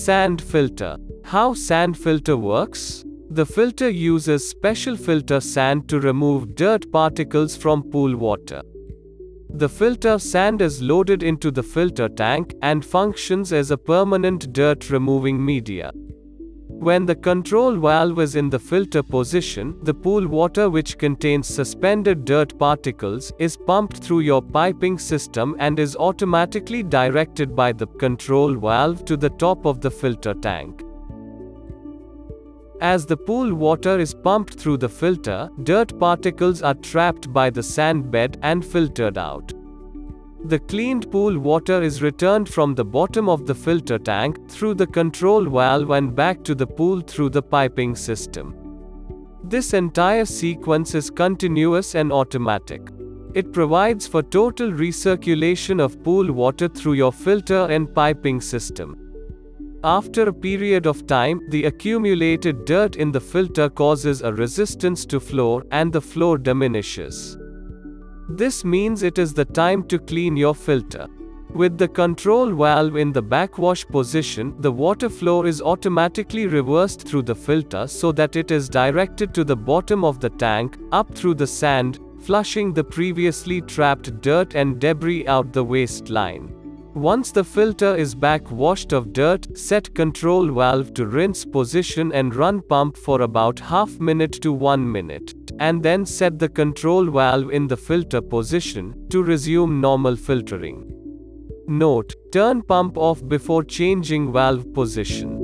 Sand filter. How sand filter works? The filter uses special filter sand to remove dirt particles from pool water. The filter sand is loaded into the filter tank and functions as a permanent dirt removing media. When the control valve is in the filter position, the pool water which contains suspended dirt particles is pumped through your piping system and is automatically directed by the control valve to the top of the filter tank. As the pool water is pumped through the filter, dirt particles are trapped by the sand bed and filtered out. The cleaned pool water is returned from the bottom of the filter tank, through the control valve and back to the pool through the piping system. This entire sequence is continuous and automatic. It provides for total recirculation of pool water through your filter and piping system. After a period of time, the accumulated dirt in the filter causes a resistance to flow, and the flow diminishes. This means it is the time to clean your filter. With the control valve in the backwash position, the water flow is automatically reversed through the filter so that it is directed to the bottom of the tank, up through the sand, flushing the previously trapped dirt and debris out the waste line. Once the filter is back washed of dirt, set control valve to rinse position and run pump for about half minute to 1 minute and then set the control valve in the filter position to resume normal filtering. Note, turn pump off before changing valve position.